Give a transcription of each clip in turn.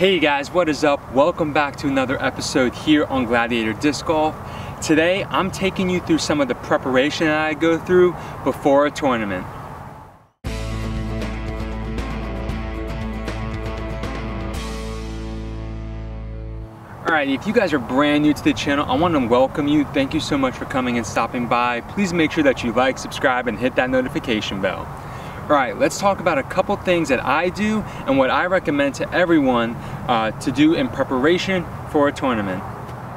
Hey guys, what is up? Welcome back to another episode here on Gladiator Disc Golf. Today, I'm taking you through some of the preparation that I go through before a tournament. Alright, if you guys are brand new to the channel, I want to welcome you. Thank you so much for coming and stopping by. Please make sure that you like, subscribe, and hit that notification bell. All right, let's talk about a couple things that I do and what I recommend to everyone uh, to do in preparation for a tournament.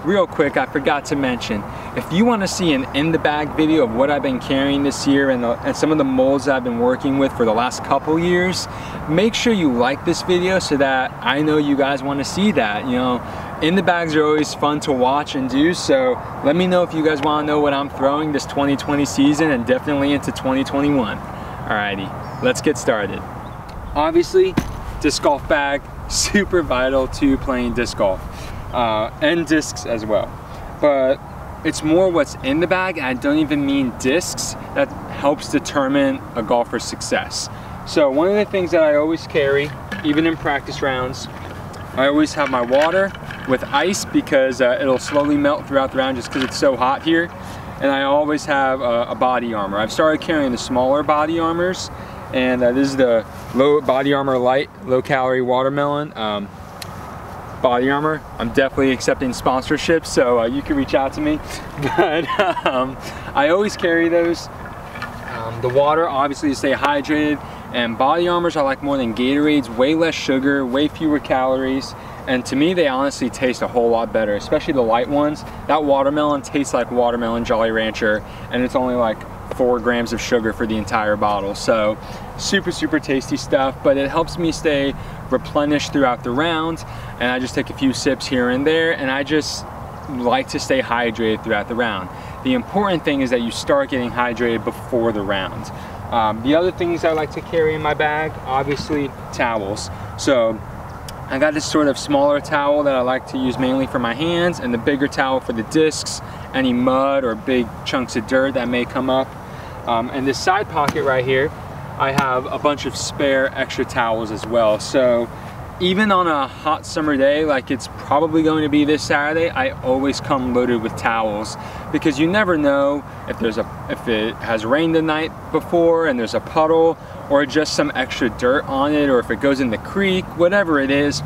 Real quick, I forgot to mention, if you want to see an in the bag video of what I've been carrying this year and, the, and some of the molds I've been working with for the last couple years, make sure you like this video so that I know you guys want to see that. You know, in the bags are always fun to watch and do, so let me know if you guys want to know what I'm throwing this 2020 season and definitely into 2021. Alrighty, let's get started. Obviously, disc golf bag, super vital to playing disc golf, uh, and discs as well. But it's more what's in the bag, and I don't even mean discs, that helps determine a golfer's success. So one of the things that I always carry, even in practice rounds, I always have my water with ice because uh, it'll slowly melt throughout the round just because it's so hot here and I always have a, a, body armor. I've started carrying the smaller body armors and uh, this is the low body armor light, low calorie watermelon um, body armor. I'm definitely accepting sponsorships so uh, you can reach out to me. But um, I always carry those. Um, the water obviously to stay hydrated and body armors I like more than Gatorades, way less sugar, way fewer calories and to me, they honestly taste a whole lot better, especially the light ones. That watermelon tastes like watermelon Jolly Rancher, and it's only like four grams of sugar for the entire bottle. So super, super tasty stuff, but it helps me stay replenished throughout the round. And I just take a few sips here and there, and I just like to stay hydrated throughout the round. The important thing is that you start getting hydrated before the round. Um, the other things I like to carry in my bag, obviously towels. So I got this sort of smaller towel that I like to use mainly for my hands and the bigger towel for the discs, any mud or big chunks of dirt that may come up. Um, and this side pocket right here, I have a bunch of spare extra towels as well. So even on a hot summer day, like it's probably going to be this Saturday, I always come loaded with towels because you never know if there's a if it has rained the night before and there's a puddle or just some extra dirt on it or if it goes in the creek, whatever it is.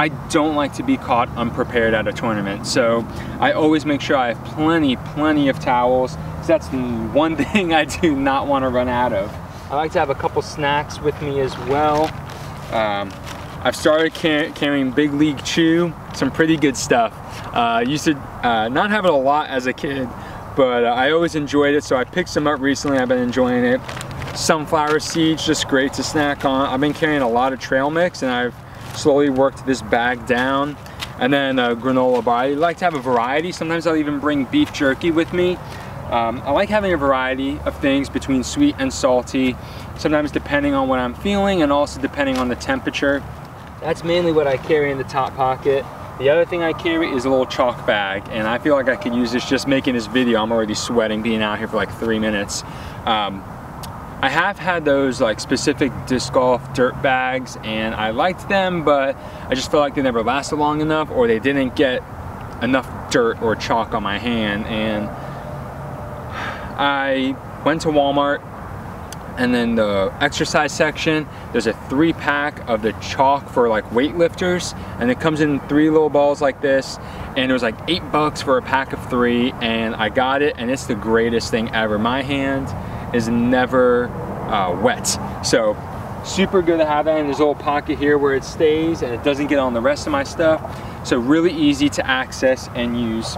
I don't like to be caught unprepared at a tournament. So I always make sure I have plenty, plenty of towels. That's one thing I do not want to run out of. I like to have a couple snacks with me as well. Um, I've started car carrying Big League Chew, some pretty good stuff. Uh, used to uh, not have it a lot as a kid, but uh, I always enjoyed it, so I picked some up recently. I've been enjoying it. Sunflower seeds, just great to snack on. I've been carrying a lot of trail mix, and I've slowly worked this bag down. And then uh, granola bar. I like to have a variety. Sometimes I'll even bring beef jerky with me. Um, I like having a variety of things between sweet and salty, sometimes depending on what I'm feeling and also depending on the temperature. That's mainly what I carry in the top pocket. The other thing I carry is a little chalk bag, and I feel like I could use this just making this video. I'm already sweating being out here for like three minutes. Um, I have had those like specific disc golf dirt bags and I liked them, but I just felt like they never lasted long enough or they didn't get enough dirt or chalk on my hand. And I went to Walmart and then the exercise section there's a three pack of the chalk for like weightlifters and it comes in three little balls like this and it was like eight bucks for a pack of three and I got it and it's the greatest thing ever my hand is never uh, wet so super good to have that in this little pocket here where it stays and it doesn't get on the rest of my stuff so really easy to access and use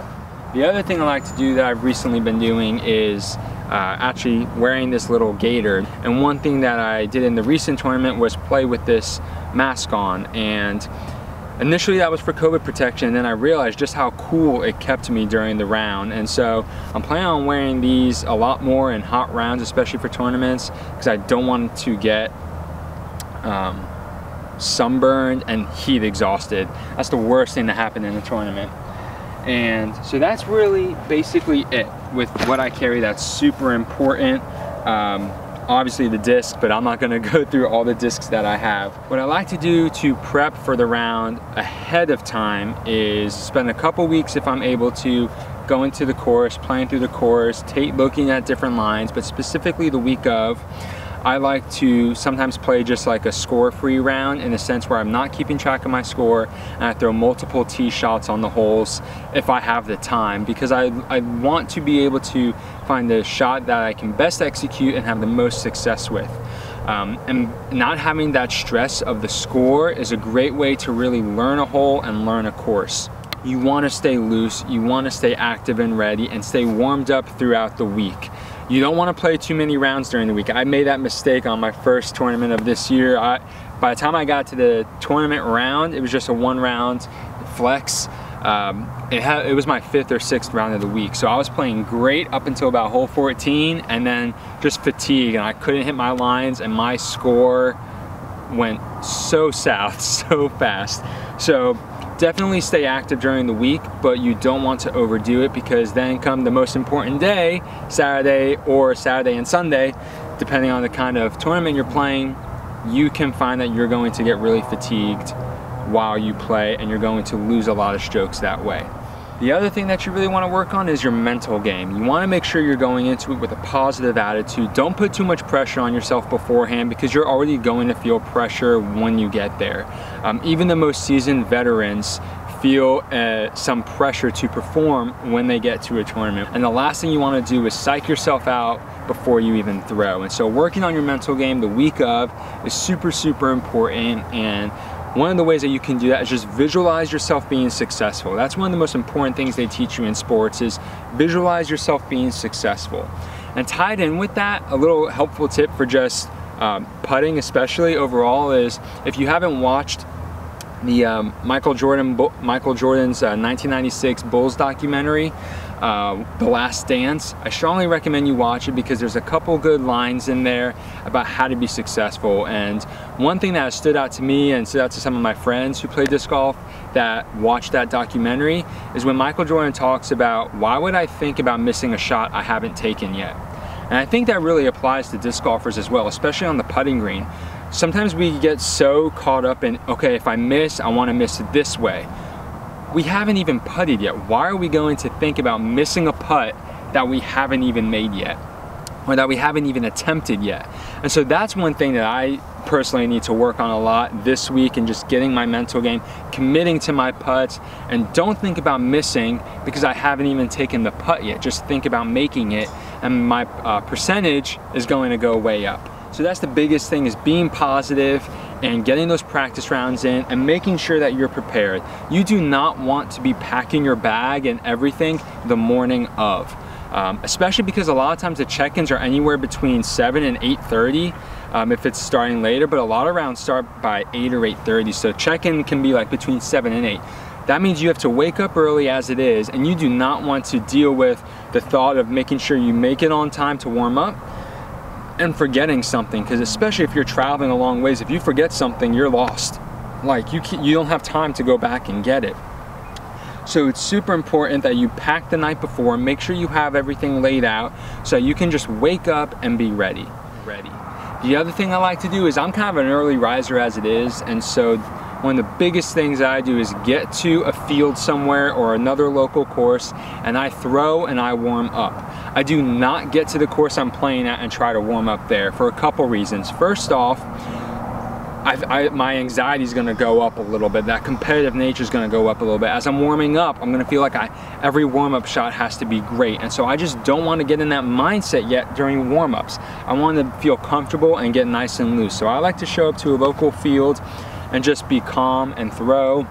the other thing I like to do that I've recently been doing is uh, actually wearing this little gaiter. And one thing that I did in the recent tournament was play with this mask on. And initially that was for COVID protection and then I realized just how cool it kept me during the round. And so I'm planning on wearing these a lot more in hot rounds especially for tournaments because I don't want to get um, sunburned and heat exhausted. That's the worst thing to happen in a tournament. And so that's really basically it with what I carry that's super important. Um, obviously the disc, but I'm not gonna go through all the discs that I have. What I like to do to prep for the round ahead of time is spend a couple weeks if I'm able to going to the course, playing through the course, looking at different lines, but specifically the week of, I like to sometimes play just like a score-free round in a sense where I'm not keeping track of my score and I throw multiple tee shots on the holes if I have the time because I, I want to be able to find the shot that I can best execute and have the most success with. Um, and not having that stress of the score is a great way to really learn a hole and learn a course. You want to stay loose, you want to stay active and ready and stay warmed up throughout the week. You don't want to play too many rounds during the week. I made that mistake on my first tournament of this year. I, by the time I got to the tournament round, it was just a one round flex. Um, it, had, it was my fifth or sixth round of the week. So I was playing great up until about hole 14 and then just fatigue and I couldn't hit my lines and my score went so south so fast. So Definitely stay active during the week, but you don't want to overdo it because then come the most important day, Saturday or Saturday and Sunday, depending on the kind of tournament you're playing, you can find that you're going to get really fatigued while you play and you're going to lose a lot of strokes that way. The other thing that you really want to work on is your mental game. You want to make sure you're going into it with a positive attitude. Don't put too much pressure on yourself beforehand because you're already going to feel pressure when you get there. Um, even the most seasoned veterans feel uh, some pressure to perform when they get to a tournament. And the last thing you want to do is psych yourself out before you even throw. And so working on your mental game the week of is super, super important. And one of the ways that you can do that is just visualize yourself being successful. That's one of the most important things they teach you in sports is visualize yourself being successful. And tied in with that, a little helpful tip for just um, putting especially overall is if you haven't watched the um, Michael Jordan Michael Jordan's uh, 1996 Bulls documentary, uh, The Last Dance. I strongly recommend you watch it because there's a couple good lines in there about how to be successful. And one thing that stood out to me and stood out to some of my friends who play disc golf that watched that documentary is when Michael Jordan talks about why would I think about missing a shot I haven't taken yet. And I think that really applies to disc golfers as well, especially on the putting green. Sometimes we get so caught up in, okay, if I miss, I want to miss it this way. We haven't even putted yet. Why are we going to think about missing a putt that we haven't even made yet? Or that we haven't even attempted yet. And so that's one thing that I personally need to work on a lot this week and just getting my mental game, committing to my putts, and don't think about missing because I haven't even taken the putt yet. Just think about making it, and my uh, percentage is going to go way up. So that's the biggest thing is being positive and getting those practice rounds in and making sure that you're prepared. You do not want to be packing your bag and everything the morning of. Um, especially because a lot of times the check-ins are anywhere between 7 and 8.30 um, if it's starting later, but a lot of rounds start by 8 or 8.30, so check-in can be like between 7 and 8. That means you have to wake up early as it is, and you do not want to deal with the thought of making sure you make it on time to warm up and forgetting something because especially if you're traveling a long ways if you forget something you're lost. Like you you don't have time to go back and get it. So it's super important that you pack the night before make sure you have everything laid out so you can just wake up and be ready. Ready. The other thing I like to do is I'm kind of an early riser as it is and so one of the biggest things I do is get to a field somewhere or another local course and I throw and I warm up. I do not get to the course I'm playing at and try to warm up there for a couple reasons. First off, I, my anxiety is going to go up a little bit. That competitive nature is going to go up a little bit. As I'm warming up, I'm going to feel like I, every warm-up shot has to be great. And so I just don't want to get in that mindset yet during warm-ups. I want to feel comfortable and get nice and loose. So I like to show up to a local field and just be calm and throw.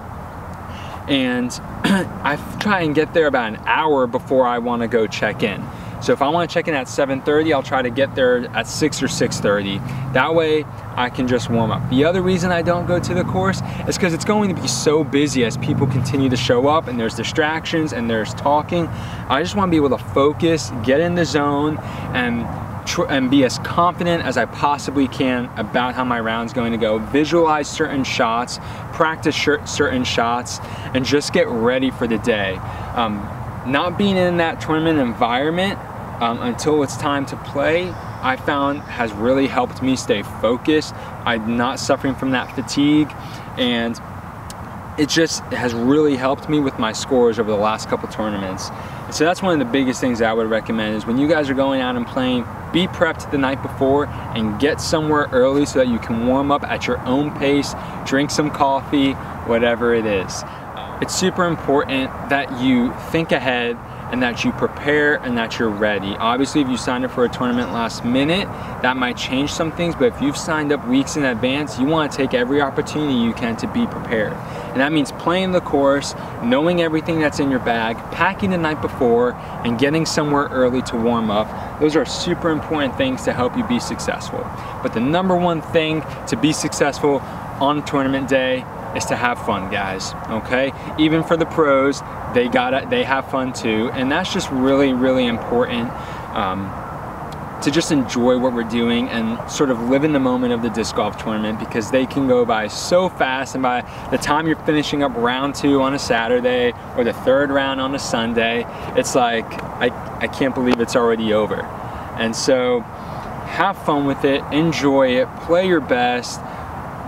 And I try and get there about an hour before I want to go check in. So if I want to check in at 7.30, I'll try to get there at 6 or 6.30. That way I can just warm up. The other reason I don't go to the course is because it's going to be so busy as people continue to show up and there's distractions and there's talking. I just want to be able to focus, get in the zone, and and be as confident as I possibly can about how my round's going to go. Visualize certain shots, practice certain shots, and just get ready for the day. Um, not being in that tournament environment um, until it's time to play I found has really helped me stay focused. I'm not suffering from that fatigue and it just has really helped me with my scores over the last couple tournaments. So that's one of the biggest things I would recommend is when you guys are going out and playing, be prepped the night before and get somewhere early so that you can warm up at your own pace, drink some coffee, whatever it is. It's super important that you think ahead and that you prepare and that you're ready. Obviously, if you signed up for a tournament last minute, that might change some things, but if you've signed up weeks in advance, you wanna take every opportunity you can to be prepared. And that means playing the course, knowing everything that's in your bag, packing the night before, and getting somewhere early to warm up. Those are super important things to help you be successful. But the number one thing to be successful on tournament day is to have fun guys okay? Even for the pros they got it they have fun too and that's just really really important um, to just enjoy what we're doing and sort of live in the moment of the disc golf tournament because they can go by so fast and by the time you're finishing up round two on a Saturday or the third round on a Sunday it's like I, I can't believe it's already over. And so have fun with it enjoy it play your best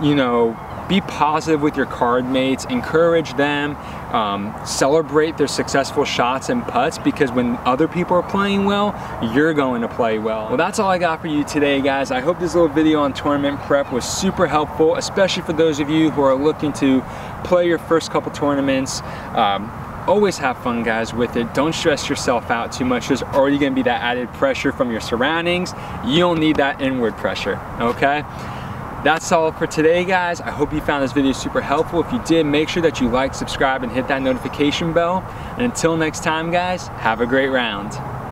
you know be positive with your card mates, encourage them, um, celebrate their successful shots and putts because when other people are playing well, you're going to play well. Well, that's all I got for you today, guys. I hope this little video on tournament prep was super helpful, especially for those of you who are looking to play your first couple tournaments. Um, always have fun guys with it don't stress yourself out too much there's already going to be that added pressure from your surroundings you don't need that inward pressure okay that's all for today, guys. I hope you found this video super helpful. If you did, make sure that you like, subscribe, and hit that notification bell. And until next time, guys, have a great round.